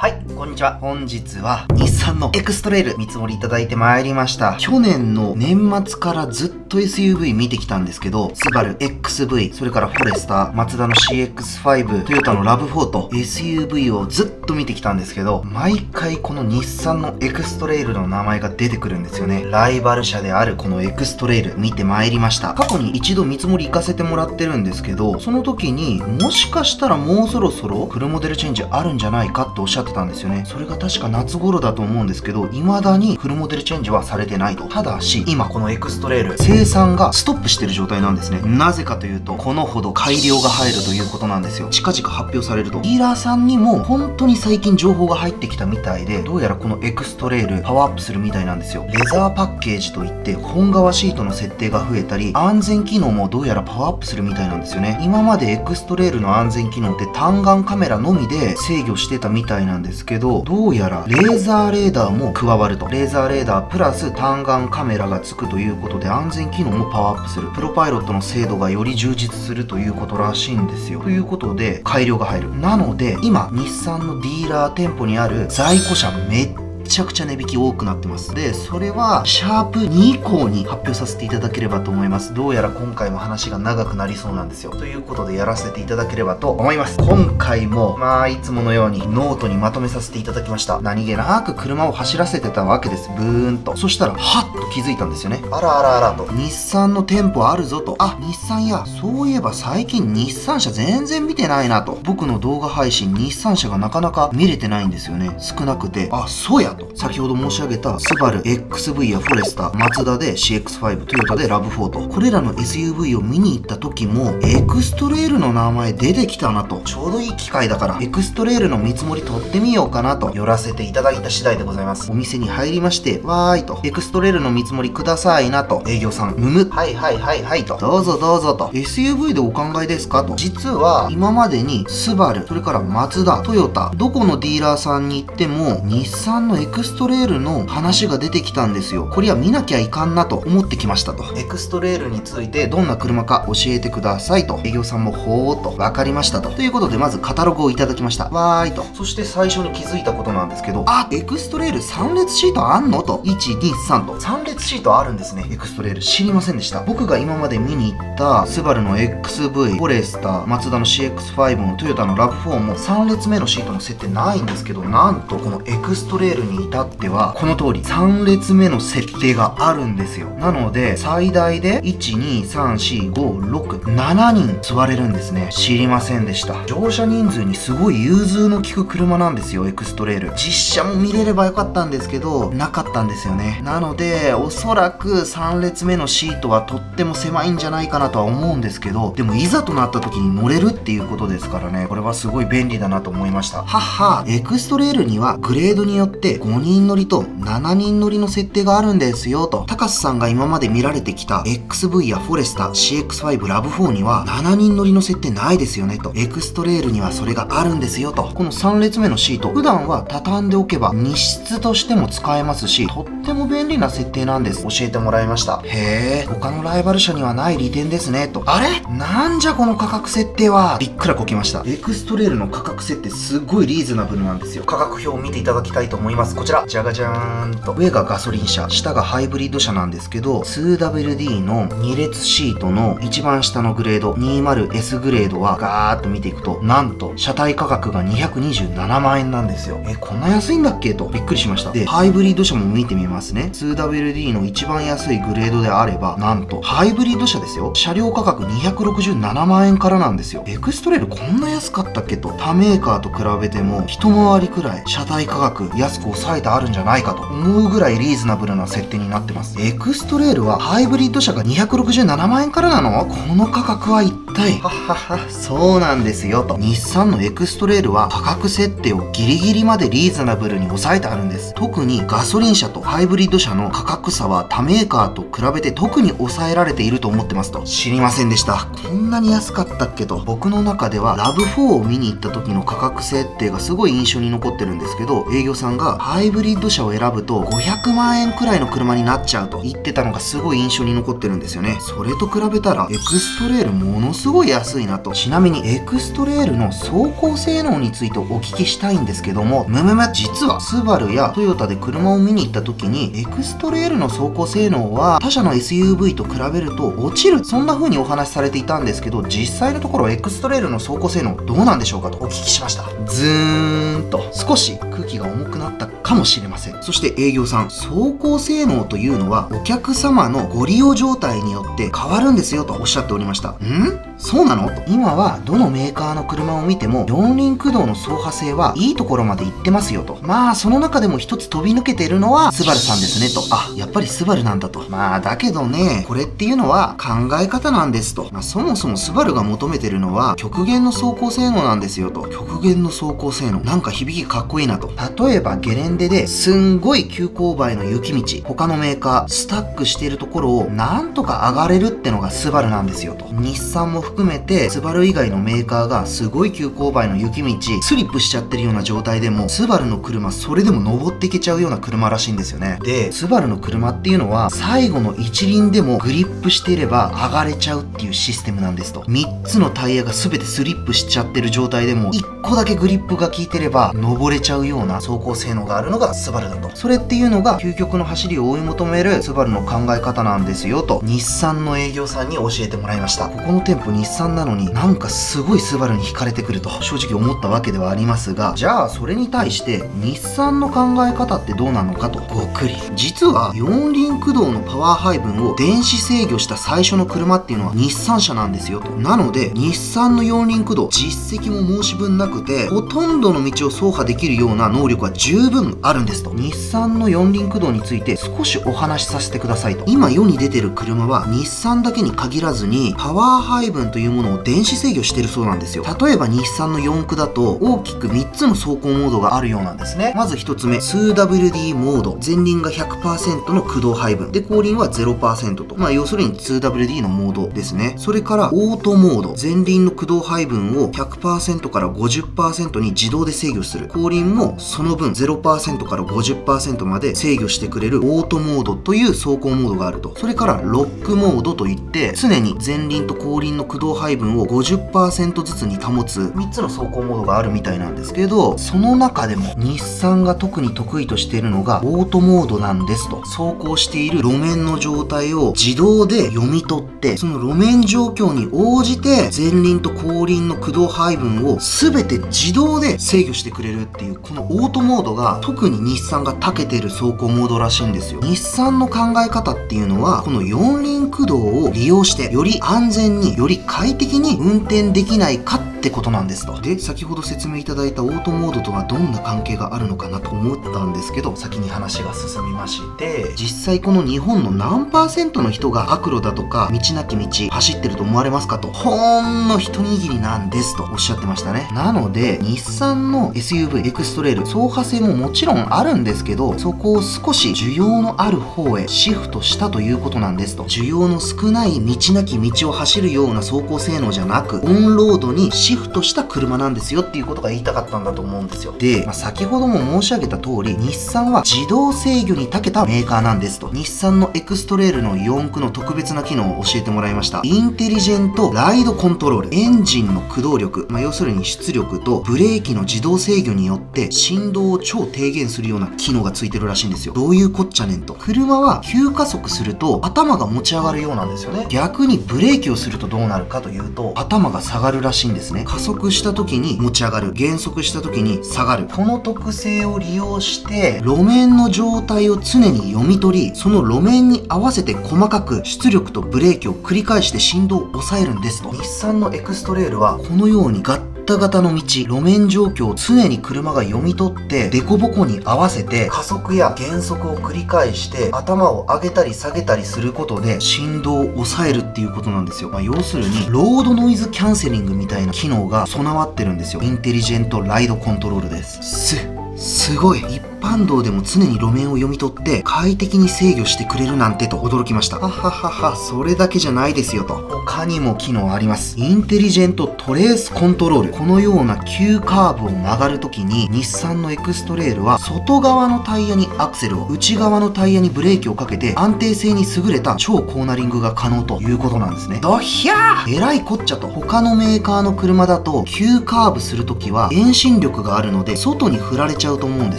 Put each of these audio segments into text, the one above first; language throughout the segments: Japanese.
はい、こんにちは。本日は日産のエクストレイル見積もりいただいてまいりました。去年の年末からずっと SUV 見てきたんですけど、スバル XV、それからフォレスター、マツダの CX5、トヨタの RAV4と SUV をずっと見てきたんですけど、毎回この日産のエクストレイルの名前が出てくるんですよね。ライバル車であるこのエクストレイル見てまいりました。過去に一度見積もり行かせてもらってるんですけど、その時にもしかしたらもうそろそろフルモデルチェンジあるんじゃないかっておっしゃってってたんですよね。それが確か夏頃だと思うんですけど未だにフルモデルチェンジはされてないと。ただし今このエクストレイル生産がストップしてる状態なんですね。なぜかというとこのほど改良が入るということなんですよ。近々発表されると。ディーラーさんにも本当に最近情報が入ってきたみたいでどうやらこのエクストレールパワーアップするみたいなんですよ。レザーパッケージといって本革シートの設定が増えたり安全機能もどうやらパワーアップするみたいなんですよね。今までエクストレールの安全機能って単眼カメラのみで制御してたみたいなんんですけどどうやらレーザーレーダーも加わると。レーザーレーダープラス単眼カメラがつくということで安全機能もパワーアップする。プロパイロットの精度がより充実するということらしいんですよ。ということで改良が入る。なので今日産のディーラー店舗にある在庫車めっちゃくちゃ値引き多くなってます。でそれはシャープ2以降に発表させていただければと思います。どうやら今回も話が長くなりそうなんですよ。ということでやらせていただければと思います。今回もまあいつものようにノートにまとめさせていただきました。何気なく車を走らせてたわけです。ブーンと。そしたらはっと気づいたんですよね。あらあらあらと。日産の店舗あるぞと。あ日産やそういえば最近日産車全然見てないなと。僕の動画配信日産車がなかなか見れてないんですよね。少なくて。あそうや。と。先ほど申し上げたスバル XV やフォレスタマツダで CX5 トヨタで RAV4と。これらの SUV を見に行った時もエクストレールの名前出てきたなと。ちょうどいい機会だからエクストレールの見積もり取ってみようかなと寄らせていただいた次第でございます。お店に入りましてわーいと。エクストレールの見積もりくださいなと営業さんむむはいはいはいはいと。どうぞどうぞと。SUV でお考えですかと。実は今までにスバルそれからマツダトヨタどこのディーラーさんに行っても日産のエクストレールの話が出てきたんですよ。これは見なきゃいかんなと思ってきましたと。エクストレールについてどんな車か教えてくださいと。営業さんもほーっと分かりましたと。ということでまずカタログをいただきました。わーいと。そして最初に気づいたことなんですけどあエクストレール3列シートあんの？と。123と。3列シートあるんですね。エクストレール知りませんでした。僕が今まで見に行ったスバルの XV フォレスターマツダの CX5 もトヨタの RAV4も3列目のシートの設定ないんですけどなんとこのエクストレールに至ってはこの通り3列目の設定があるんですよ。なので最大で1234567人座れるんですね。知りませんでした。乗車人数にすごい融通の利く車なんですよエクストレール。実車も見れればよかったんですけどなかったんですよね。なのでおそらく3列目のシートはとっても狭いんじゃないかなとは思うんですけどでもいざとなった時に乗れるっていうことですからね。これはすごい便利だなと思いました。ははエクストレールにはグレードによって5人乗りと7人乗りの設定があるんですよと。高須さんが今まで見られてきた XV やフォレスタ CX5 RAV4には7人乗りの設定ないですよねと。エクストレールにはそれがあるんですよと。この3列目のシート普段は畳んでおけば荷室としても使えますしとっても便利な設定なんです。教えてもらいました。へえ。他のライバル車にはない利点ですねと。あれ？なんじゃこの価格設定は？びっくらこきました。エクストレールの価格設定すっごいリーズナブルなんですよ。価格表を見ていただきたいと思います。こちら。じゃがじゃーんと。上がガソリン車下がハイブリッド車なんですけど 2WD の2列シートの一番下のグレード 20S グレードはガーッと見ていくとなんと車体価格が227万円なんですよ。えこんな安いんだっけ？とびっくりしました。でハイブリッド車も見てみますね。2WD の一番安いグレードであればなんとハイブリッド車ですよ。車両価格267万円からなんですよ。エクストレールこんな安かったっけ？と。他メーカーと比べても一回りくらい車体価格安く抑えてあるんじゃないかと思うぐらいリーズナブルな設定になってます。エクストレールはハイブリッド車が267万円からなの？この価格は一体？ははは。そうなんですよと。日産のエクストレールは価格設定をギリギリまでリーズナブルに抑えてあるんです。特にガソリン車とハイブリッド車の価格差は他メーカーと比べて特に抑えられていると思ってますと。知りませんでした。こんなに安かったっけと。僕の中では RAV4を見に行った時の価格設定がすごい印象に残ってるんですけど営業さんがハハイブリッド車を選ぶと500万円くらいの車になっちゃうと言ってたのがすごい印象に残ってるんですよね。それと比べたらエクストレールものすごい安いなと。ちなみにエクストレールの走行性能についてお聞きしたいんですけども、むむむ、実はスバルやトヨタで車を見に行った時にエクストレールの走行性能は他社の SUV と比べると落ちる。そんな風にお話しされていたんですけど、実際のところエクストレールの走行性能どうなんでしょうかとお聞きしました。ズーンと少し空気が重くなったかもしれません。そして営業さん、走行性能というのはお客様のご利用状態によって変わるんですよとおっしゃっておりました。ん？そうなの？今はどのメーカーの車を見ても四輪駆動の走破性はいいところまで行ってますよと。まあその中でも一つ飛び抜けてるのはスバルさんですねと。あ、やっぱりスバルなんだと。まあだけどね、これっていうのは考え方なんですと。まあそもそもスバルが求めてるのは極限の走行性能なんですよと。極限の走行性能。なんか響きかっこいいなと。例えばゲレンデですんごい急勾配の雪道。他のメーカー、スタックしているところをなんとか上がれるってのがスバルなんですよと。日産も含めて、スバル以外のメーカーがすごい急勾配の雪道、スリップしちゃってるような状態でも、スバルの車、それでも登っていけちゃうような車らしいんですよね。で、スバルの車っていうのは、最後の一輪でもグリップしていれば上がれちゃうっていうシステムなんですと。3つのタイヤが全てスリップしちゃってる状態でも、1個だけグリップが効いてれば、登れちゃうような走行性能があるのがスバルだと。それっていうのが、究極の走りを追い求めるスバルの考え方なんですよと、日産の営業さんに教えてもらいました。ここの店舗日産なのになんかすごいスバルに惹かれてくると正直思ったわけではありますが、じゃあそれに対して日産の考え方ってどうなのかとごくり。実は四輪駆動のパワー配分を電子制御した最初の車っていうのは日産車なんですよと。なので日産の四輪駆動実績も申し分なくてほとんどの道を走破できるような能力は十分あるんですと。日産の四輪駆動について少しお話しさせてくださいと。今世に出てる車は日産だけに限らずにパワー配分というものを電子制御してるそうなんですよ。例えば日産の4駆だと大きく3つの走行モードがあるようなんですね。まず1つ目、2WD モード。前輪が100%の駆動配分。で、後輪は0%と。まあ要するに 2WD のモードですね。それからオートモード。前輪の駆動配分を100%から50%に自動で制御する。後輪もその分0%から50%まで制御してくれるオートモードという走行モードがあると。それからロックモードといって常に前輪と後輪の駆動動配分を50%ずつに保つ3つの走行モードがあるみたいなんですけどその中でも日産が特に得意としているのがオートモードなんですと。走行している路面の状態を自動で読み取ってその路面状況に応じて前輪と後輪の駆動配分を全て自動で制御してくれるっていうこのオートモードが特に日産が長けてる走行モードらしいんですよ。日産の考え方っていうのはこの四輪駆動を利用してより安全により快適に運転できないかってってことなんですと。で、先ほど説明いただいたオートモードとはどんな関係があるのかなと思ったんですけど、先に話が進みまして、実際この日本の何パーセントの人が悪路だとか、道なき道走ってると思われますかと、ほんの一握りなんですとおっしゃってましたね。なので、日産の SUV エクストレール、走破性ももちろんあるんですけど、そこを少し需要のある方へシフトしたということなんですと。需要の少ない道なき道を走るような走行性能じゃなく、オンロードにシシフトした車なんですよっていうことが言いたかったんだと思うんですよ。で、まあ、先ほども申し上げた通り、日産は自動制御に長けたメーカーなんですと。日産のエクストレールの4駆の特別な機能を教えてもらいました。インテリジェントライドコントロール。エンジンの駆動力、まあ、要するに出力とブレーキの自動制御によって振動を超低減するような機能がついてるらしいんですよ。どういうこっちゃねんと。車は急加速すると頭が持ち上がるようなんですよね。逆にブレーキをするとどうなるかというと頭が下がるらしいんですね。加速した時に持ち上がる。減速した時に下がる。この特性を利用して路面の状態を常に読み取り、その路面に合わせて細かく出力とブレーキを繰り返して振動を抑えるんですと。日産のエクストレールはこのようにガッタ型の道、路面状況を常に車が読み取って、凸凹に合わせて加速や減速を繰り返して頭を上げたり下げたりすることで振動を抑えるっていうことなんですよ。まあ、要するに、ロードノイズキャンセリングみたいな機能が備わってるんですよ。インテリジェントライドコントロールです。す、すごい。一般般道でも常に路面を読み取って快適に制御してくれるなんてと驚きました。はははは、それだけじゃないですよと。他にも機能あります。インテリジェントトレースコントロール。このような急カーブを曲がるときに日産のエクストレールは外側のタイヤにアクセルを、内側のタイヤにブレーキをかけて安定性に優れた超コーナリングが可能ということなんですね。ドヒャーえらいこっちゃと。他のメーカーの車だと急カーブするときは遠心力があるので外に振られちゃうと思うんで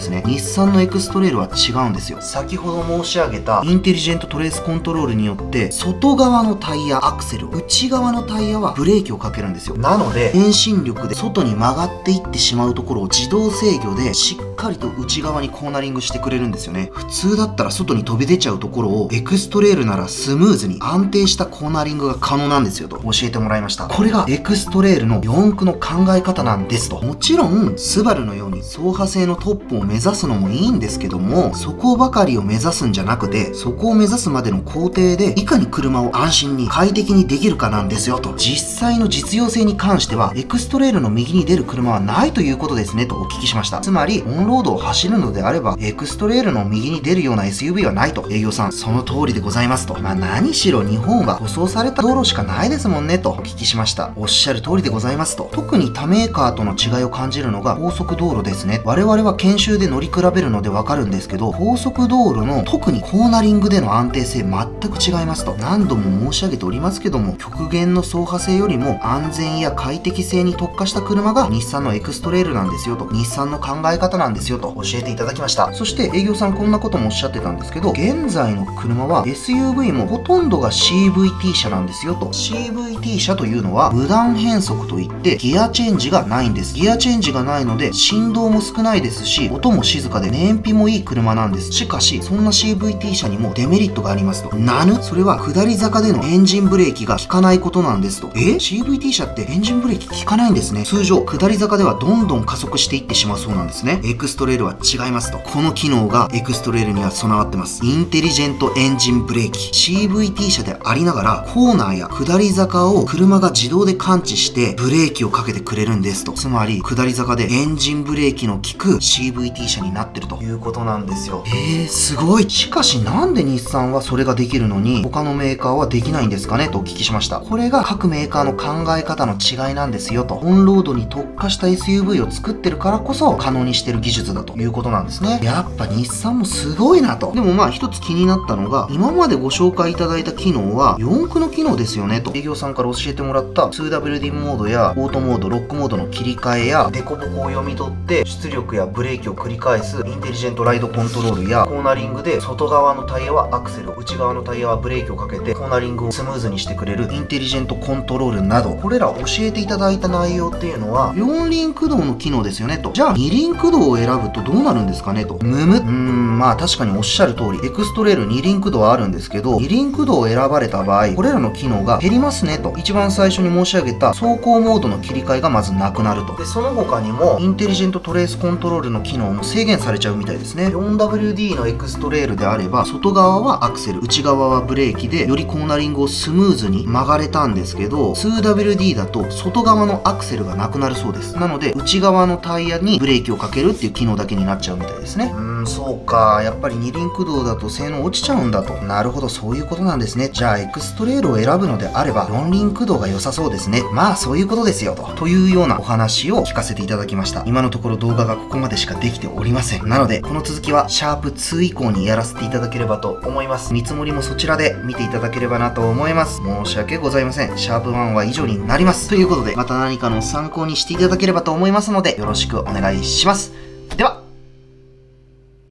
すね。日産のエクストレールは違うんですよ。先ほど申し上げたインテリジェントトレースコントロールによって外側のタイヤアクセル、内側のタイヤはブレーキをかけるんですよ。なので遠心力で外に曲がっていってしまうところを自動制御でしっかりと内側にコーナリングしてくれるんですよね。普通だったら外に飛び出ちゃうところをエクストレールならスムーズに安定したコーナリングが可能なんですよと教えてもらいました。これがエクストレールの4駆の考え方なんですと。もちろん、スバルのように走破性のトップを目指すのもいいんですけども、そこばかりを目指すんじゃなくて、そこを目指すまでの工程で、いかに車を安心に快適にできるかなんですよと。実際の実用性に関しては、エクストレールの右に出る車はないということですねとお聞きしました。つまり、オンロードを走るのであれば、エクストレールの右に出るような SUV はないと。営業さん、その通りでございますと。まあ何しろ日本は舗装された道路しかないですもんねとお聞きしました。おっしゃる通りでございますと。特に他メーカーとの違いを感じるのが高速道路ですね。我々は研修で乗り比べるのでわかるんですけど、高速道路の特にコーナリングでの安定性全く違いますと。何度も申し上げておりますけども、極限の走破性よりも安全や快適性に特化した車が日産のエクストレールなんですよと。日産の考え方なんですよと教えていただきました。そして営業さんこんなこともおっしゃってたんですけど、現在の車は SUV もほとんどが CVT 車なんですよと。CVT 車というのは無断変速といってギアチェンジがないんです。ギアチェンジがないので振動も少ないですし、音も静かで燃費もいい車なんです。しかし、そんな CVT 車にもデメリットがありますと。なぬ？それは下り坂でのエンジンブレーキが効かないことなんですと。え ?CVT 車ってエンジンブレーキ効かないんですね。通常、下り坂ではどんどん加速していってしまうそうなんですね。エクストレールは違いますと。この機能がエクストレールには備わってます。インテリジェントエンジンブレーキ。CVT 車でありながら、コーナーや下り坂を車が自動で感知してブレーキをかけてくれるんですと。つまり、下り坂でエンジンブレーキの効く CVT 車になってるということなんですよ。えー、すごい。しかしなんで日産はそれができるのに、他のメーカーはできないんですかね？とお聞きしました。これが各メーカーの考え方の違いなんですよと。オンロードに特化した SUV を作ってるからこそ可能にしてる技術だということなんですね。やっぱ日産もすごいなと。でもまあ一つ気になったのが、今までご紹介いただいた機能は4駆の機能ですよねと。営業さんから教えてもらった 2WD モードやオートモード、ロックモードの切り替えやデコボコを読み取って出力やブレーキを繰り返すインテリジェントライドコントロールやコーナリングで外側のタイヤはアクセル、内側のタイヤはブレーキをかけてコーナリングをスムーズにしてくれるインテリジェントコントロールなど、これら教えていただいた内容っていうのは4輪駆動の機能ですよねと。じゃあ2輪駆動を選ぶとどうなるんですかねと。むむ。うーん、まあ確かにおっしゃる通り、エクストレール2輪駆動はあるんですけど、2輪駆動を選ばれた場合、これらの機能が減りますねと。一番最初に申し上げた走行モードの切り替えがまずなくなると。で、その他にも、インテリジェントトレースコントロールの機能も制限されされちゃうみたいですね。4WD のエクストレールであれば、外側はアクセル、内側はブレーキで、よりコーナリングをスムーズに曲がれたんですけど、2WD だと外側のアクセルがなくなるそうです。なので、内側のタイヤにブレーキをかけるっていう機能だけになっちゃうみたいですね。うーん、そうか。やっぱり二輪駆動だと性能落ちちゃうんだと。なるほど、そういうことなんですね。じゃあ、エクストレールを選ぶのであれば、四輪駆動が良さそうですね。まあ、そういうことですよと。というようなお話を聞かせていただきました。今のところ動画がここまでしかできておりません。なので、この続きは、シャープ2以降にやらせていただければと思います。見積もりもそちらで見ていただければなと思います。申し訳ございません。シャープ1は以上になります。ということで、また何かの参考にしていただければと思いますので、よろしくお願いします。では、